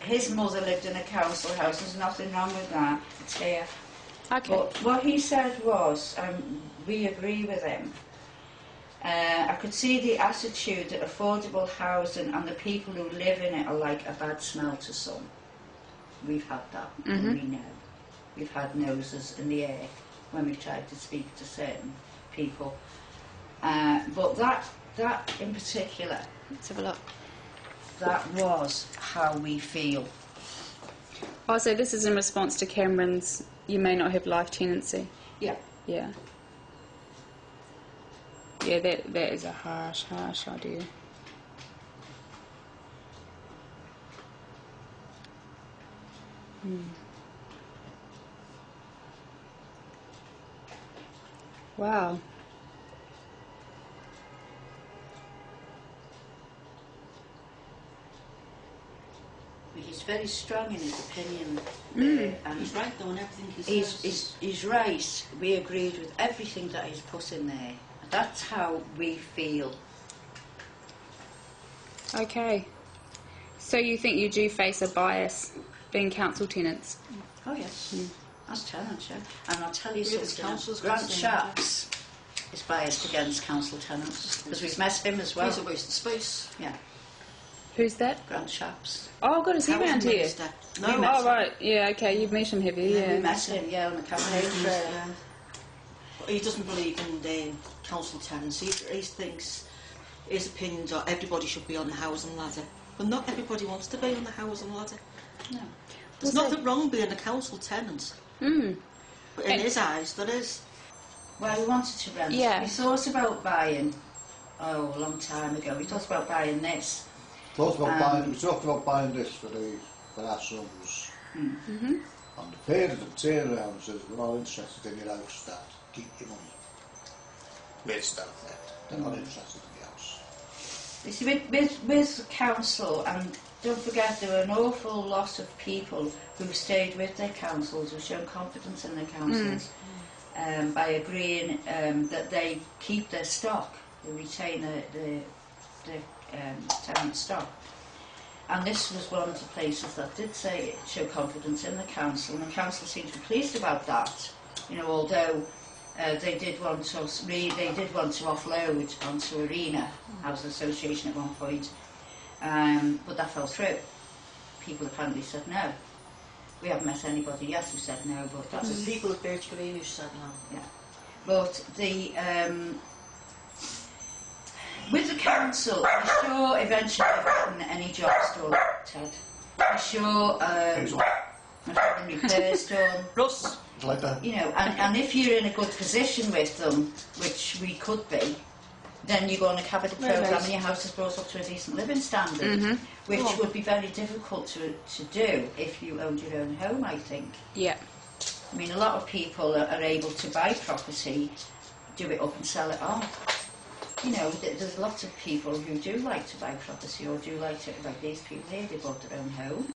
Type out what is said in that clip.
his mother lived in a council house. There's nothing wrong with that. It's here. Okay. But what he said was, um, we agree with him. Uh, I could see the attitude that affordable housing and the people who live in it are like a bad smell to some. We've had that, and Mhm. we know. We've had noses in the air when we've tried to speak to certain people. Uh, but that, that in particular, Let's have a look. That was how we feel. Oh, so this is in response to Cameron's you may not have life tenancy. Yeah. Yeah. Yeah, that that is a harsh, harsh idea. Hmm. Wow. He's very strong in his opinion. Mm. uh, and He's right though in everything he He's, says. he's, he's right. We agreed with everything that he's put in there. That's how we feel. Okay. So you think you do face a bias being council tenants? Oh yes, that's tenants, yeah. And I'll tell you Yeah, there's something. councils Grant concerned, Shapps is biased against council tenants because we've met him as well. He's a waste of space. Yeah, Who's that? Grant Shapps. Oh, God, is he around here? minister. We No, met Oh, him. right. Yeah, okay. You've met him, have you? Yeah, Yeah. we met him. Yeah, on the campaign trail. He doesn't believe in um, council tenancy. He, he thinks his opinions are everybody should be on the housing ladder. But not everybody wants to be on the housing ladder. No. There's Was nothing wrong being a council tenant. Hmm. But in And- his eyes, there is. Well, we wanted to rent. Yeah. We thought about buying. Oh, a long time ago. We thought about buying this. Talked about buying, we talked about buying this for the, for our sons. Mm -hmm. And the parents have turned around and says, we're not interested in your house, Dad. Keep your money. We're stuck there. They're not mm. interested in the house. You see, with, with, with council, and don't forget there were an awful lot of people who stayed with their councils, who shown confidence in their councils, mm. um, by agreeing um, that they keep their stock, they retain their, their, their um, tenant stock. And this was one of the places that did say show confidence in the council, and the council seemed to be pleased about that. You know, although uh, they did want to they did want to offload onto Arena as an association at one point, um, but that fell through. People apparently said no. We haven't met anybody yet who said no, but that's... People at Birch Green who said no. Yeah. But the, um, with the council, I'm sure eventually they've gotten any jobs done, Ted. I'm sure Things um, like, I'm having repairs done. Russ, like that. You know, and, and if you're in a good position with them, which we could be, then you go on a capital Right. programme and your house is brought up to a decent living standard, Mhm. which Oh. would be very difficult to, to do if you owned your own home, I think. Yeah. I mean, a lot of people are, are able to buy property, do it up and sell it on. You know, th- there's lots of people who do like to buy property or do like to, like these people here, they bought their own home.